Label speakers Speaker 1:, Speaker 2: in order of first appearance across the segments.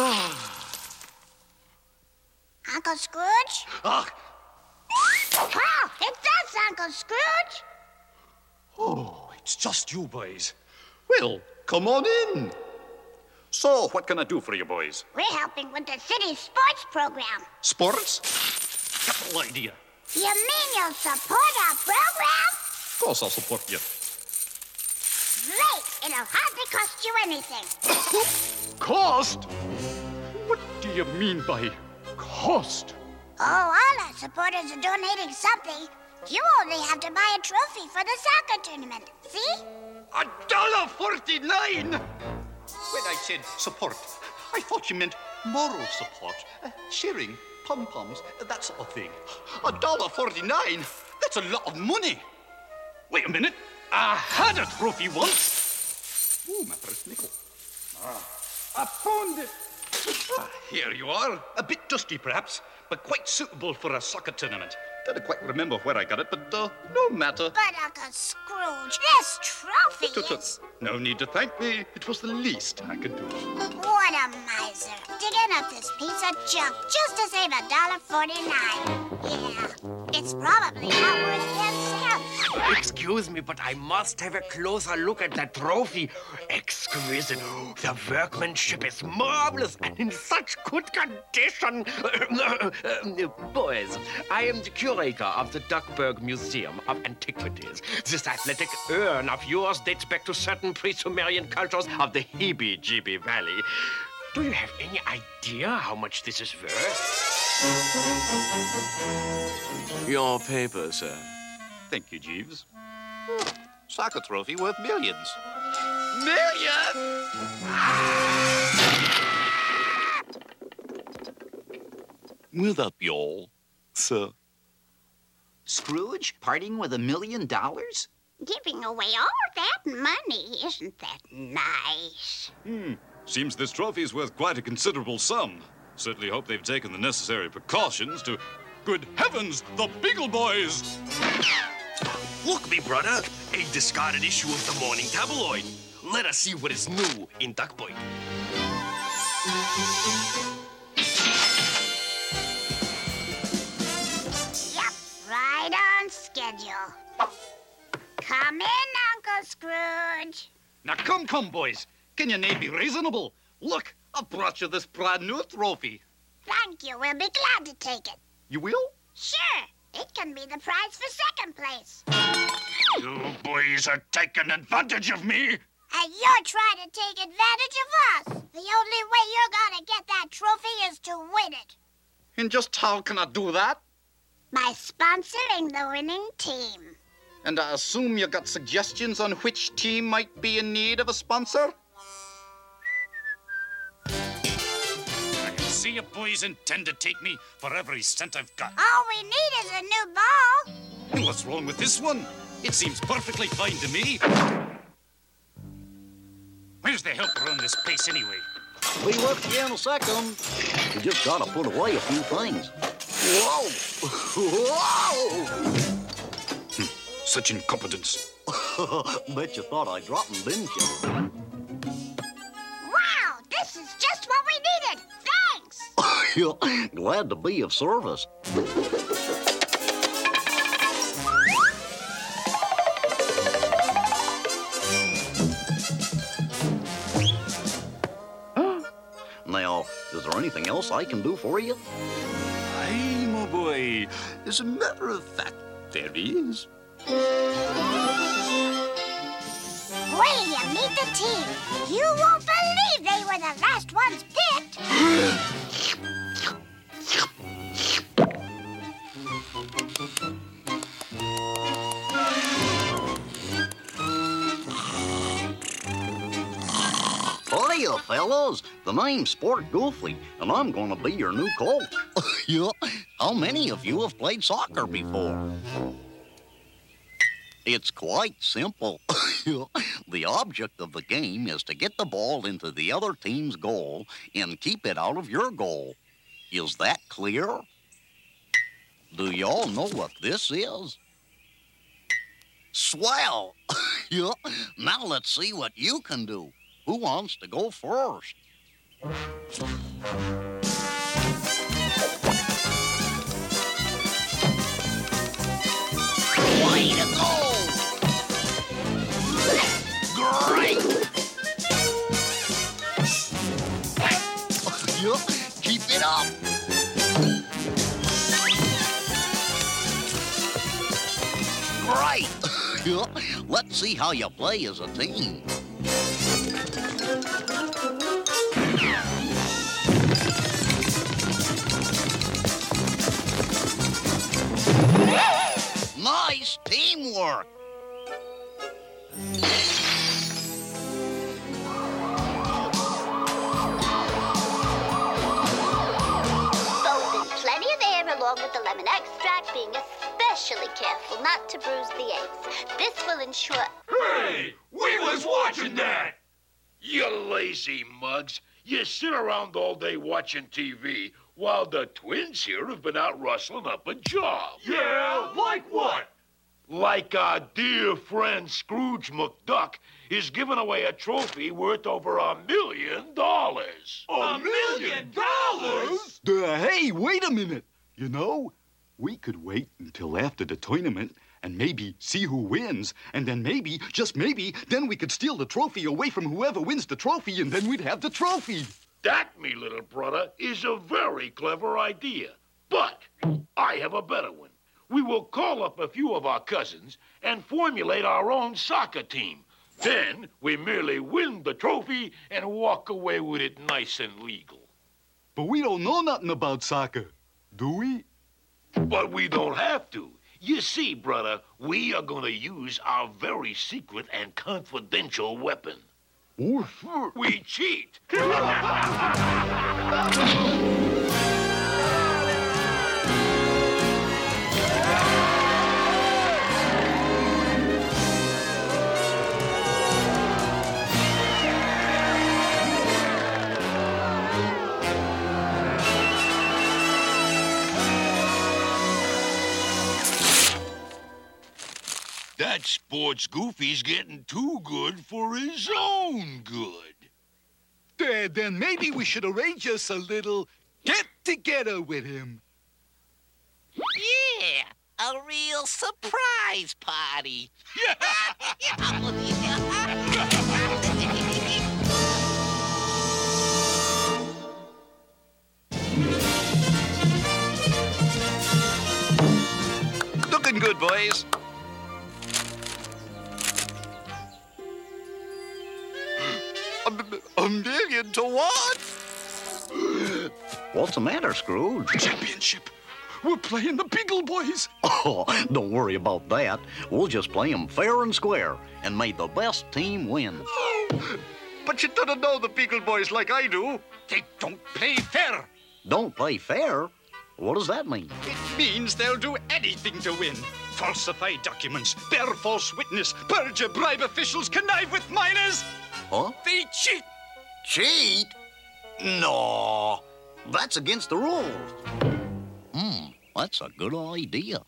Speaker 1: Uncle Scrooge?
Speaker 2: Ah,
Speaker 1: Oh, it's us, Uncle Scrooge.
Speaker 2: oh, it's just you boys. Well, come on in. So, what can I do for you boys?
Speaker 1: We're helping with the city sports program.
Speaker 2: Sports? Capital idea.
Speaker 1: You mean you'll support our program?
Speaker 2: Of course I'll support you.
Speaker 1: Great. It'll hardly cost you anything.
Speaker 2: Cost? What do you mean by cost?
Speaker 1: Oh, all our supporters are donating something. You only have to buy a trophy for the soccer tournament. See?
Speaker 2: A dollar forty-nine! When I said support, I thought you meant moral support, uh, cheering, pom-poms, uh, that sort of thing. A dollar forty-nine? That's a lot of money. Wait a minute. I had a trophy once. Ooh, my first nickel. Ah, I found it. Ah, here you are. A bit dusty, perhaps, but quite suitable for a soccer tournament. Don't quite remember where I got it, but uh, no matter.
Speaker 1: But Uncle Scrooge, this trophy
Speaker 2: Tut, tut.
Speaker 1: is...
Speaker 2: No need to thank me. It was the least I could do.
Speaker 1: What a miser. Digging up this piece of junk just to save a dollar forty-nine. Yeah, it's probably not worth ten cents.
Speaker 3: Excuse me, but I must have a closer look at that trophy. Exquisite. The workmanship is marvelous and in such good condition. Boys, I am the curator of the Duckburg Museum of Antiquities. This athletic urn of yours dates back to certain pre-Sumerian cultures of the Heebie-Jeebie Valley. Do you have any idea how much this is worth?
Speaker 4: Your paper, sir.
Speaker 2: Thank you, Jeeves. Hmm. Soccer trophy worth millions. Millions!
Speaker 4: Will that be all, sir?
Speaker 5: Scrooge parting with a million dollars?
Speaker 1: Giving away all that money, isn't that nice? Hmm.
Speaker 6: Seems this trophy's worth quite a considerable sum. Certainly hope they've taken the necessary precautions to. Good heavens, the Beagle Boys!
Speaker 3: Look, me brother, a discarded issue of the morning tabloid. Let us see what is new in Duck Point.
Speaker 1: Yep, right on schedule. Come in, Uncle Scrooge.
Speaker 2: Now, come, come, boys. Can you nay be reasonable? Look, I've brought you this brand new trophy.
Speaker 1: Thank you. We'll be glad to take it.
Speaker 2: You will?
Speaker 1: Sure, it can be the prize for second place.
Speaker 2: You boys are taking advantage of me.
Speaker 1: And you're trying to take advantage of us. The only way you're gonna get that trophy is to win it.
Speaker 2: And just how can I do that?
Speaker 1: By sponsoring the winning team.
Speaker 2: And I assume you got suggestions on which team might be in need of a sponsor?
Speaker 6: See you boys intend to take me for every cent I've got.
Speaker 1: All we need is a new ball.
Speaker 6: And what's wrong with this one? It seems perfectly fine to me. Where's the help around this place anyway?
Speaker 7: We with you in a second. You just gotta put away a few things. Whoa! Whoa!
Speaker 6: Hmm, such incompetence.
Speaker 7: Bet you thought I dropped them, didn't you?
Speaker 1: Thanks.
Speaker 7: Glad to be of service. Now, is there anything else I can do for you?
Speaker 4: Aye, my boy. As a matter of fact, there is.
Speaker 1: Wait you meet the team. You won't believe they were the last ones picked.
Speaker 7: Hiya, uh, fellas. The name's Sport Goofy, and I'm gonna be your new coach. yeah. How many of you have played soccer before? It's quite simple. the object of the game is to get the ball into the other team's goal and keep it out of your goal. Is that clear? Do y'all know what this is? Swell. yeah. Now let's see what you can do. Who wants to go first? Way to go! Great! yeah, keep it up. Great! Let's see how you play as a team. Teamwork.
Speaker 1: Both in plenty of air along with the lemon extract, being especially careful not to bruise the eggs. This will ensure.
Speaker 8: Hey, we was watching that.
Speaker 9: You lazy mugs. You sit around all day watching TV while the twins here have been out rustling up a job.
Speaker 8: Yeah, like what?
Speaker 9: Like our dear friend Scrooge McDuck is giving away a trophy worth over a million dollars.
Speaker 8: A million dollars?
Speaker 2: Uh, hey, wait a minute. You know, we could wait until after the tournament and maybe see who wins. And then maybe, just maybe, then we could steal the trophy away from whoever wins the trophy, and then we'd have the trophy.
Speaker 9: That, me little brother, is a very clever idea. But I have a better one. We will call up a few of our cousins and formulate our own soccer team. Then we merely win the trophy and walk away with it nice and legal.
Speaker 2: But we don't know nothing about soccer, do we?
Speaker 9: But we don't have to. You see, brother, we are going to use our very secret and confidential weapon.
Speaker 2: Oh, sure.
Speaker 9: We cheat. That goofy's getting too good for his own good.
Speaker 2: Then, then maybe we should arrange us a little get together with him.
Speaker 5: Yeah, a real surprise party.
Speaker 10: Looking good, boys.
Speaker 2: Million to one?
Speaker 7: What's the matter, Scrooge?
Speaker 2: Championship. We're playing the Beagle Boys.
Speaker 7: Oh, don't worry about that. We'll just play 'em fair and square, and may the best team win.
Speaker 10: Oh, but you don't know the Beagle Boys like I do.
Speaker 2: They don't play fair.
Speaker 7: Don't play fair? What does that mean?
Speaker 2: It means they'll do anything to win. Falsify documents, bear false witness, perjure bribe officials, connive with minors.
Speaker 7: Huh?
Speaker 2: They cheat.
Speaker 7: Cheat? No, that's against the rules. Hmm, that's a good idea.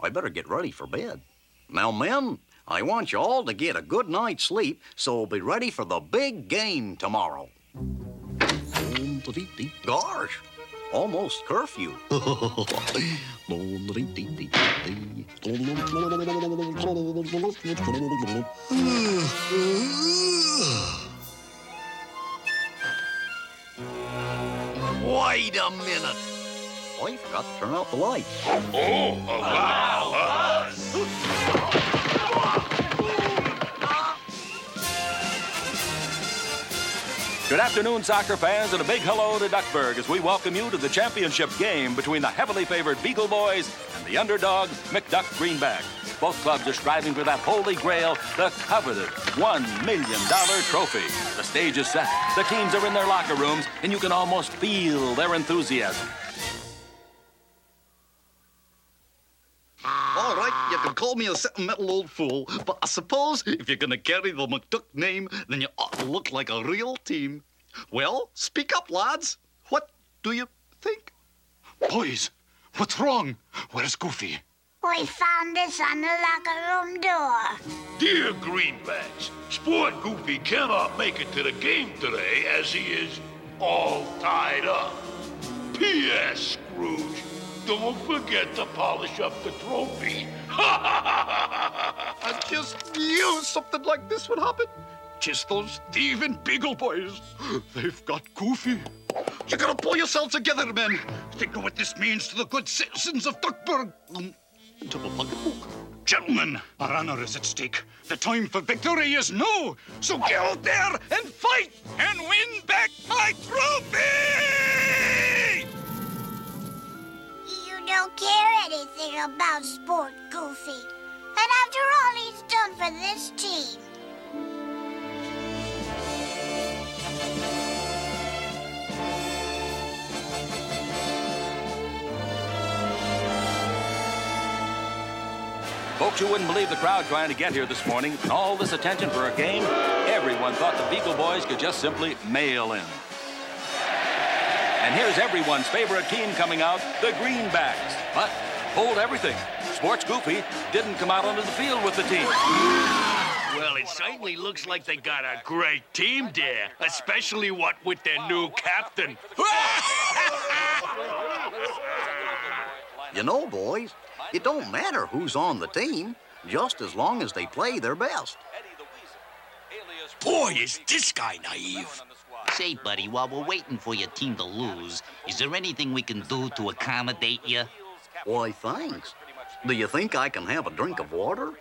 Speaker 7: I better get ready for bed. Now, men, I want you all to get a good night's sleep, so we'll be ready for the big game tomorrow. Gosh, almost curfew. Wait a minute. Oh, I forgot to turn out the lights.
Speaker 9: Oh, allow us.
Speaker 11: Good afternoon, soccer fans, and a big hello to Duckburg as we welcome you to the championship game between the heavily favored Beagle Boys and the underdog McDuck Greenback. Both clubs are striving for that holy grail, the coveted $1 million trophy. The stage is set, the teams are in their locker rooms, and you can almost feel their enthusiasm.
Speaker 2: All right, you can call me a sentimental old fool, but I suppose if you're gonna carry the McDuck name, then you ought to look like a real team. Well, speak up, lads. What do you think? Boys, what's wrong? Where's Goofy?
Speaker 1: We found this on the locker room door.
Speaker 9: Dear Greenbacks, Sport Goofy cannot make it to the game today as he is all tied up. P.S. Scrooge, don't forget to polish up the trophy.
Speaker 2: I just knew something like this would happen. Just those thieving Beagle boys. They've got Goofy. You gotta pull yourselves together, men. Think of what this means to the good citizens of Duckburg. Um, double pocketbook. Gentlemen, our honor is at stake. The time for victory is now. So get out there and fight and win back my trophy!
Speaker 1: You don't care anything about Sport Goofy. And after all he's done for this team.
Speaker 11: Folks, you wouldn't believe the crowd trying to get here this morning. And all this attention for a game, everyone thought the Beagle Boys could just simply mail in. And here's everyone's favorite team coming out, the Greenbacks. But hold everything. Sports Goofy didn't come out onto the field with the team.
Speaker 3: Well, it certainly looks like they got a great team there, especially what with their new captain.
Speaker 7: You know, boys, it don't matter who's on the team, just as long as they play their best.
Speaker 12: Boy, is this guy naive.
Speaker 5: Say, buddy, while we're waiting for your team to lose, is there anything we can do to accommodate you?
Speaker 7: Why, thanks. Do you think I can have a drink of water?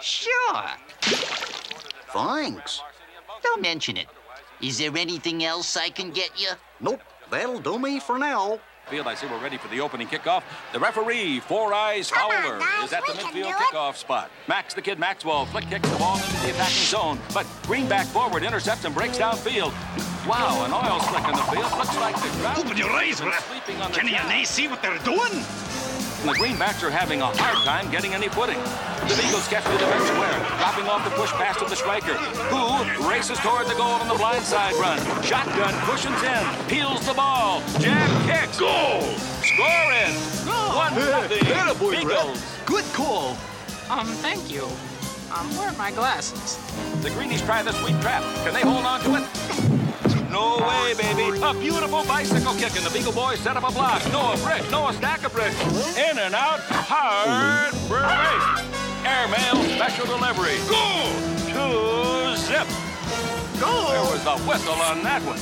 Speaker 5: Sure.
Speaker 7: Thanks.
Speaker 5: Don't mention it. Is there anything else I can get you?
Speaker 7: Nope, that'll do me for now.
Speaker 11: Field, I see we're ready for the opening kickoff. The referee, Four Eyes
Speaker 1: Come on,
Speaker 11: Fowler,
Speaker 1: guys,
Speaker 11: is at the
Speaker 1: we can
Speaker 11: midfield kickoff spot. Max the Kid Maxwell flick kicks the ball into the attacking zone, but Greenback forward intercepts and breaks downfield. Wow, an oil slick in the field. Looks like the ground.
Speaker 2: Open your eyes,
Speaker 11: is
Speaker 2: Ref.
Speaker 11: sleeping on the
Speaker 2: Can you
Speaker 11: ground.
Speaker 2: see what they're doing?
Speaker 11: And the Greenbacks are having a hard time getting any footing. The Beagles catch the defense square, dropping off the push pass to the striker, who races toward the goal on the blindside run. Shotgun cushions in, peels the ball, jab kicks.
Speaker 9: Goal!
Speaker 11: Scoring! One nothing.
Speaker 2: Attaboy, Ref.
Speaker 11: Beagles.
Speaker 2: Good call.
Speaker 13: Um, thank you. Um, where are my glasses?
Speaker 11: The Greenies try the sweep trap. Can they hold on to it? No way, baby. A beautiful bicycle kick, and the Beagle Boys set up a block. Noah brick, Noah stack of bricks. In and out, hard break. Airmail special delivery.
Speaker 9: Goal!
Speaker 11: Two zip. There was a whistle on that one.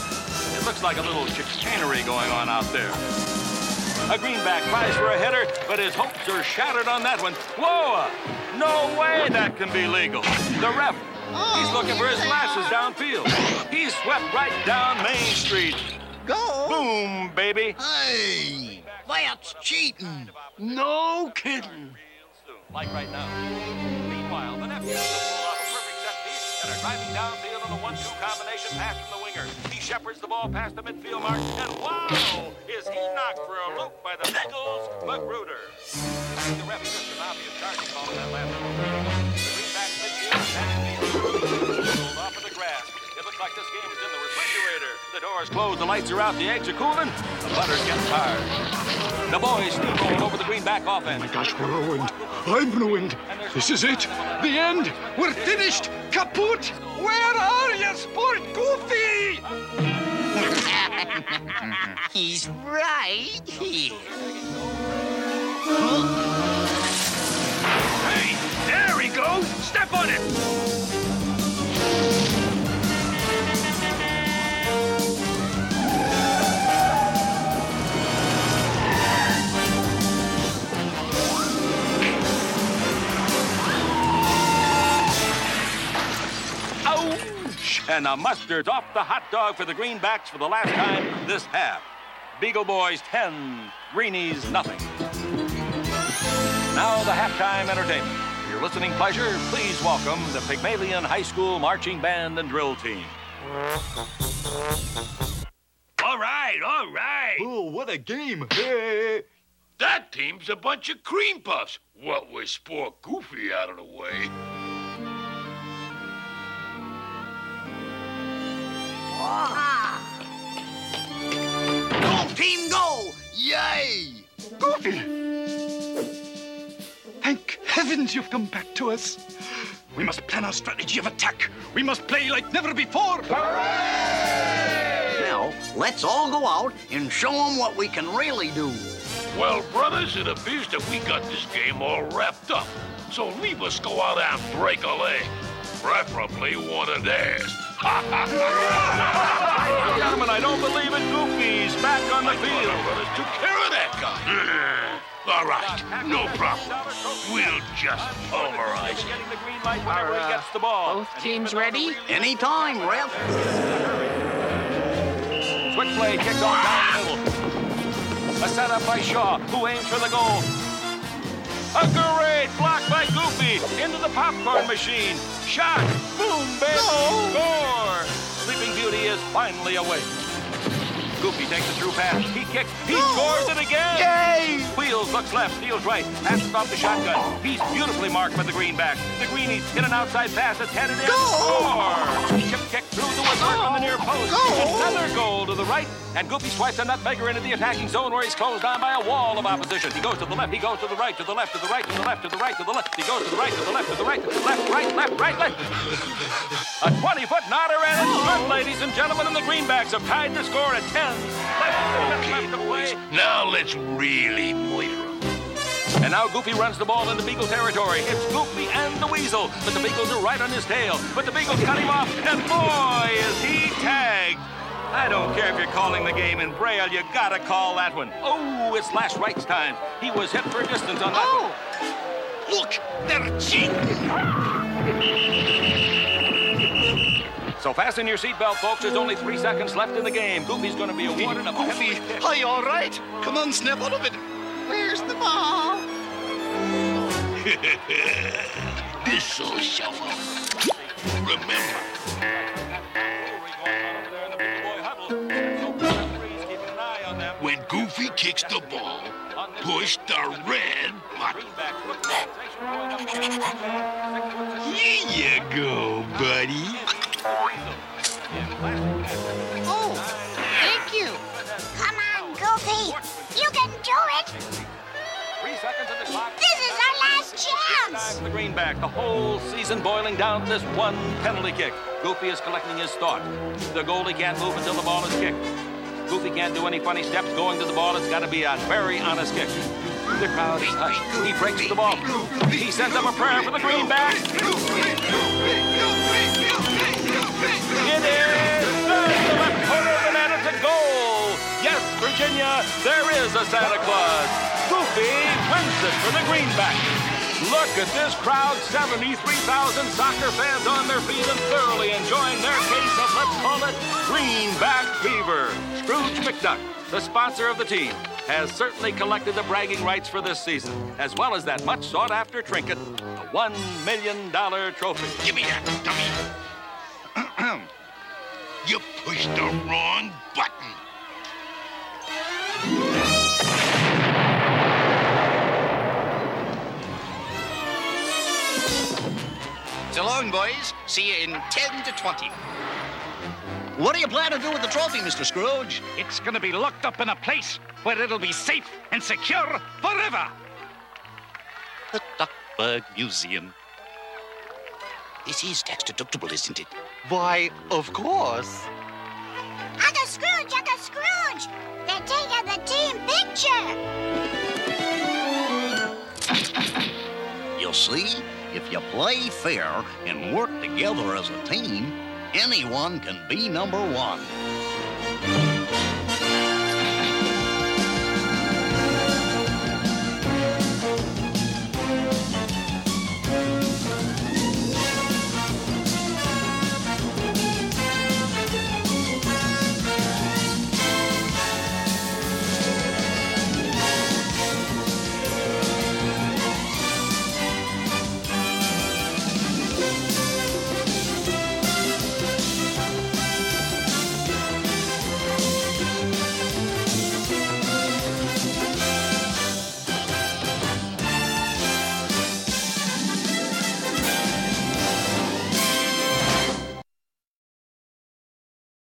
Speaker 11: It looks like a little chicanery going on out there. A greenback tries for a header, but his hopes are shattered on that one. Whoa! No way that can be legal. The ref, he's looking for his glasses downfield. He's swept right down Main Street.
Speaker 7: Go!
Speaker 11: Boom, baby.
Speaker 7: Hey, that's cheating.
Speaker 3: No kidding.
Speaker 11: Like right now. Meanwhile, the have pulled off a perfect set piece and are driving downfield on a one-two combination pass from the winger. He shepherds the ball past the midfield mark, and wow! Is he knocked for a loop by the Beagles Magruder. The ref Mr. Nobby is charging call on that last like this game is in the refrigerator. The doors closed, the lights are out, the eggs are cooling, the butter's getting hard. The boys steamroll over the greenback offense.
Speaker 2: Oh my gosh, we're ruined. I'm ruined. This is it. The end. We're finished. Kaput. Where are you, Sport Goofy?
Speaker 5: He's right here.
Speaker 3: Hey, there he goes. Step on it.
Speaker 11: And the mustard's off the hot dog for the Greenbacks for the last time this half. Beagle Boys 10, Greenies nothing. Now the halftime entertainment. For your listening pleasure, please welcome the Pygmalion High School Marching Band and Drill Team.
Speaker 3: All right, all right.
Speaker 2: Oh, what a game. Hey.
Speaker 9: That team's a bunch of cream puffs. What with Sport Goofy out of the way?
Speaker 7: Go, team, go! Yay!
Speaker 2: Goofy. Thank heavens, you've come back to us. We must plan our strategy of attack. We must play like never before.
Speaker 7: Now, let's all go out and show them what we can really do.
Speaker 9: Well, brothers, it appears that we got this game all wrapped up. So leave us go out and break a leg. Preferably one of theirs.
Speaker 11: Gentlemen, I don't believe it. Goofy's back on the field.
Speaker 9: brothers took care of that guy. all right, no problem. We'll just pulverize him.
Speaker 11: Whenever he gets the ball.
Speaker 13: Both teams ready?
Speaker 7: Anytime, ref.
Speaker 11: Quick play, kicks off down the middle. A setup by Shaw, who aims for the goal. A great block by Goofy into the popcorn machine. Shot, boom, baby, score! Sleeping Beauty is finally awake. Goofy takes a through pass. He kicks. He scores it again.
Speaker 2: Yay!
Speaker 11: Wheels looks left, deals right. Passes off the shotgun. He's beautifully marked by the greenback. The greenies hit an outside pass. It's headed in. Score! Chip kick through the woodwork on the near post. Another goal to the right. And Goofy swipes a nutmegger into the attacking zone where he's closed down by a wall of opposition. He goes to the left. He goes to the right. To the left. To the right. To the left. To the right. To the left. He goes to the right. To the left. To the right. To the left. Right. Left. Right. Left. A 20-foot nodder and it's good, ladies and gentlemen. And the greenbacks have tied the score at 10.
Speaker 9: Okay, boys. Now let's really moiter 'em.
Speaker 11: And now Goofy runs the ball into Beagle territory. It's Goofy and the Weasel, but the Beagles are right on his tail. But the Beagles cut him off, and boy, is he tagged. I don't care if you're calling the game in Braille, you gotta call that one. Oh, it's last rites time. He was hit for distance on that
Speaker 13: Oh,
Speaker 9: Look, they're cheating.
Speaker 11: So fasten your seatbelt, folks. There's only three seconds left in the game. Goofy's gonna be awarded a
Speaker 10: Goofy, are you all right? Come on, snap out of it.
Speaker 1: Where's the ball?
Speaker 9: This'll shuffle. Remember, when Goofy kicks the ball, push the red button. Here you go, buddy.
Speaker 1: Oh, thank you. Come on, Goofy. You can do it.
Speaker 11: Three seconds on the clock.
Speaker 1: This is our last chance.
Speaker 11: The greenback, the whole season boiling down to this one penalty kick. Goofy is collecting his thought. The goalie can't move until the ball is kicked. Goofy can't do any funny steps going to the ball. It's got to be a very honest kick. The crowd is hushed. He breaks the ball. He sends up a prayer for the greenback. It is. The left corner of the net. It's a goal. Yes, Virginia, there is a Santa Claus. Goofy wins it for the greenback. Look at this crowd, 73,000 soccer fans on their feet and thoroughly enjoying their case of, let's call it, greenback fever. Scrooge McDuck, the sponsor of the team, has certainly collected the bragging rights for this season, as well as that much sought after trinket, the $1 million trophy.
Speaker 9: Give me that, dummy. you pushed the wrong button.
Speaker 10: So long, boys. See you in 10 to 20.
Speaker 7: What do you plan to do with the trophy, Mr. Scrooge?
Speaker 14: It's gonna be locked up in a place where it'll be safe and secure forever.
Speaker 10: The Duckburg Museum. This is tax deductible, isn't it? Why, of course.
Speaker 1: Uncle Scrooge, Uncle Scrooge. They're taking the team picture.
Speaker 7: You see, if you play fair and work together as a team, anyone can be number one.